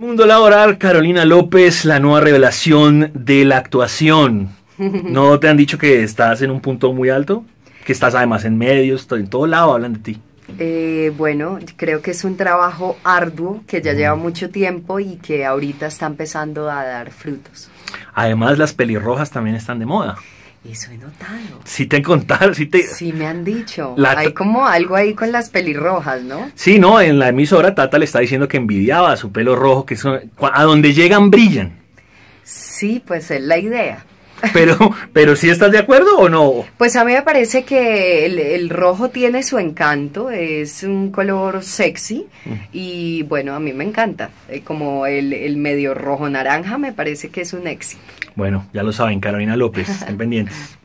Mundo laboral, Carolina López, la nueva revelación de la actuación. ¿No te han dicho que estás en un punto muy alto? Que estás además en medios, en todo lado hablan de ti. Eh, bueno, creo que es un trabajo arduo que ya lleva mucho tiempo y que ahorita está empezando a dar frutos. Además, las pelirrojas también están de moda. Eso he notado. Sí te contaron, sí te... Sí me han dicho. Hay como algo ahí con las pelirrojas, ¿no? Sí, no, en la emisora Tata le está diciendo que envidiaba su pelo rojo, que son, a donde llegan brillan. Sí, pues es la idea. Pero, pero ¿sí estás de acuerdo o no? Pues a mí me parece que el, rojo tiene su encanto, es un color sexy mm. y bueno, a mí me encanta. Eh, como el, el medio rojo naranja me parece que es un éxito. Bueno, ya lo saben, Carolina López, estén pendientes.